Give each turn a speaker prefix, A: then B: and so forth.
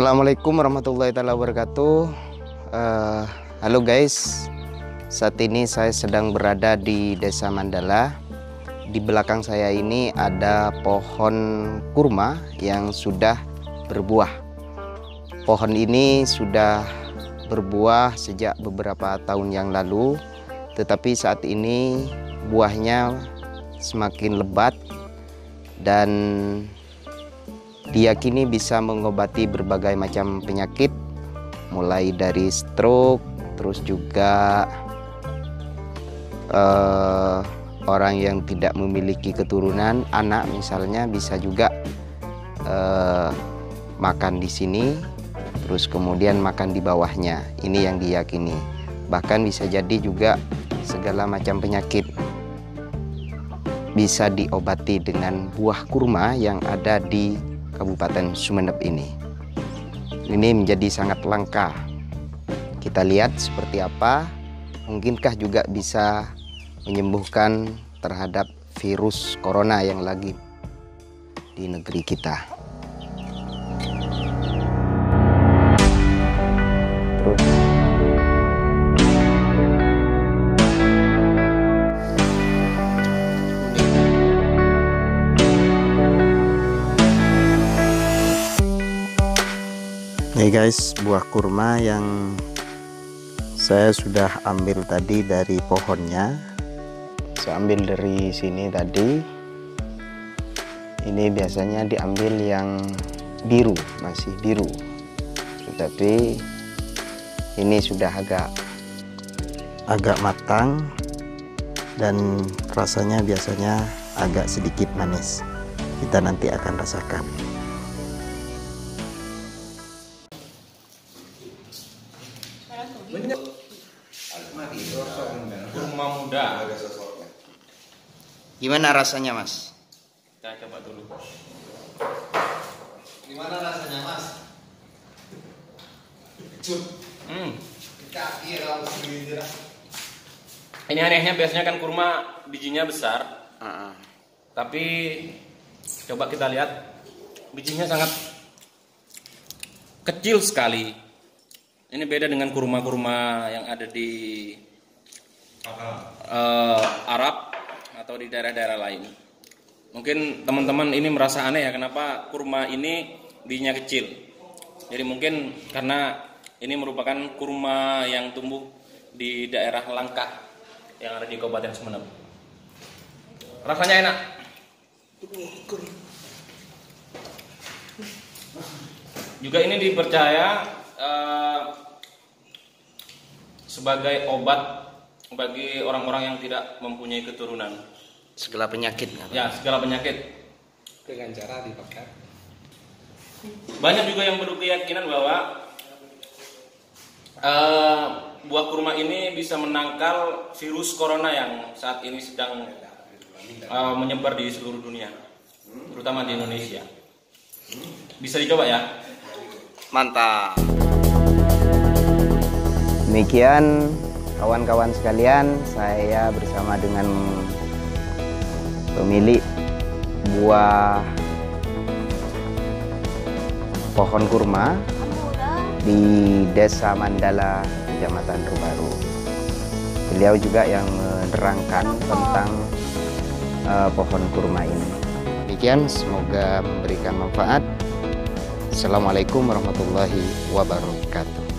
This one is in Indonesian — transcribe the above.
A: Assalamualaikum warahmatullahi wabarakatuh. Uh, halo guys, saat ini saya sedang berada di Desa Mandala. Di belakang saya ini ada pohon kurma yang sudah berbuah. Pohon ini sudah berbuah sejak beberapa tahun yang lalu, tetapi saat ini buahnya semakin lebat dan diyakini bisa mengobati berbagai macam penyakit mulai dari stroke terus juga uh, orang yang tidak memiliki keturunan anak misalnya bisa juga uh, makan di sini terus kemudian makan di bawahnya. Ini yang diyakini. Bahkan bisa jadi juga segala macam penyakit bisa diobati dengan buah kurma yang ada di Kabupaten Sumeneb ini. Ini menjadi sangat langka. Kita lihat seperti apa, mungkinkah juga bisa menyembuhkan terhadap virus corona yang lagi di negeri kita. Ini guys buah kurma yang saya sudah ambil tadi dari pohonnya. Saya ambil dari sini tadi. Ini biasanya diambil yang biru masih biru. Tetapi ini sudah agak agak matang dan rasanya biasanya agak sedikit manis. Kita nanti akan rasakan
B: kurma muda.
A: Gimana rasanya mas?
B: Kita coba dulu.
C: Gimana rasanya mas?
B: Hmm.
C: kaki
B: ini anehnya biasanya kan kurma bijinya besar.
A: Uh -uh.
B: tapi coba kita lihat. Bijinya sangat kecil sekali ini beda dengan kurma-kurma yang ada di uh, Arab atau di daerah-daerah lain. Mungkin teman-teman ini merasa aneh ya kenapa kurma ini bijinya kecil. Jadi mungkin karena ini merupakan kurma yang tumbuh di daerah Langka yang ada di Kabupaten Sumeneb. Rasanya enak. Juga ini dipercaya uh, sebagai obat bagi orang-orang yang tidak mempunyai keturunan.
A: Segala penyakit.
B: Ya, segala penyakit.
C: Dengan cara dibakar.
B: Banyak juga yang berkeyakinan bahwa uh, buah kurma ini bisa menangkal virus corona yang saat ini sedang uh, menyebar di seluruh dunia, terutama di Indonesia. Bisa dicoba ya.
A: Mantap. Demikian kawan-kawan sekalian, saya bersama dengan pemilik buah pohon kurma di Desa Mandala, Kecamatan Rubaru. Beliau juga yang menerangkan tentang uh, pohon kurma ini. Demikian, semoga memberikan manfaat. Assalamualaikum warahmatullahi wabarakatuh.